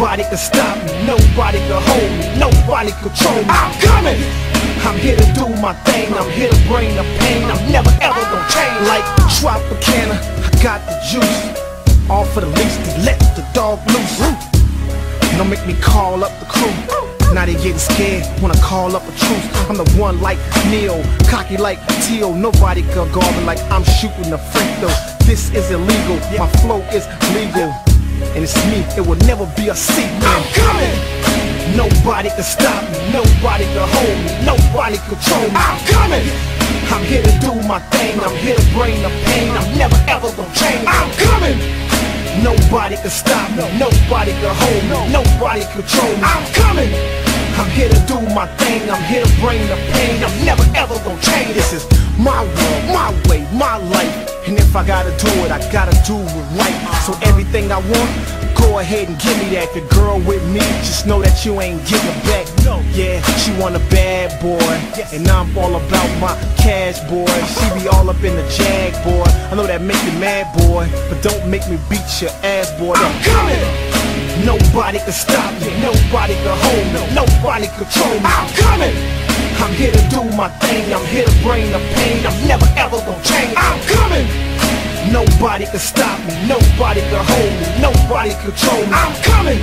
Nobody can stop me, nobody can hold me, nobody control me. I'm coming! I'm here to do my thing, I'm here to bring the pain, I'm never ever gonna change. Like Tropicana, I got the juice. All for the least, to let the dog loose. Don't make me call up the crew. Now they getting scared when I call up a truce. I'm the one like Neil, cocky like Teal. Nobody can guard me like I'm shooting a free throw. This is illegal, my flow is legal. And it's me, it will never be a secret. I'm coming! Nobody can stop me, nobody can hold me, nobody control me. I'm coming! I'm here to do my thing, I'm here to bring the pain, I'm never ever gonna change. I'm coming! Nobody can stop me, nobody can hold me, nobody control me. I'm coming! I'm here to do my thing, I'm here to bring the pain, I'm never ever gonna change. This is my world, my way, my life. And if I gotta do it, I gotta do it right. So everything I want, go ahead and give me that. The girl with me, just know that you ain't getting back. No, Yeah, she want a bad boy, and I'm all about my cash, boy. She be all up in the jag, boy. I know that make you mad, boy, but don't make me beat your ass, boy. I'm coming. Nobody can stop me, nobody can hold me, nobody control me. I'm coming. I'm here to do my thing, I'm here to bring the pain, I'm Nobody can stop me, nobody can hold me, nobody control me. I'm coming.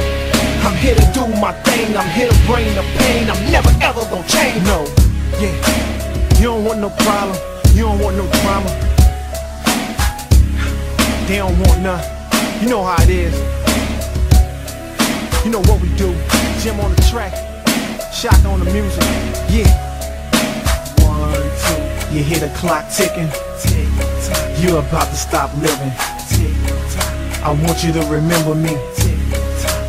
I'm here to do my thing, I'm here to bring the pain, I'm never ever gonna change. No, yeah, you don't want no problem, you don't want no drama. They don't want none, you know how it is. You know what we do, Jim on the track, shot on the music, yeah. One, two, you hear the clock ticking. You're about to stop living. I want you to remember me.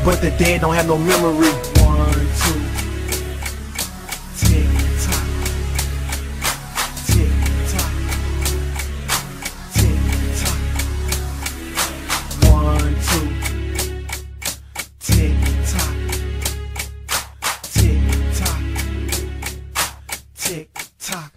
But the dead don't have no memory. One, two. Tick tock. Tick tock. Tick tock. One, two. Tick tock. Tick tock. Tick tock.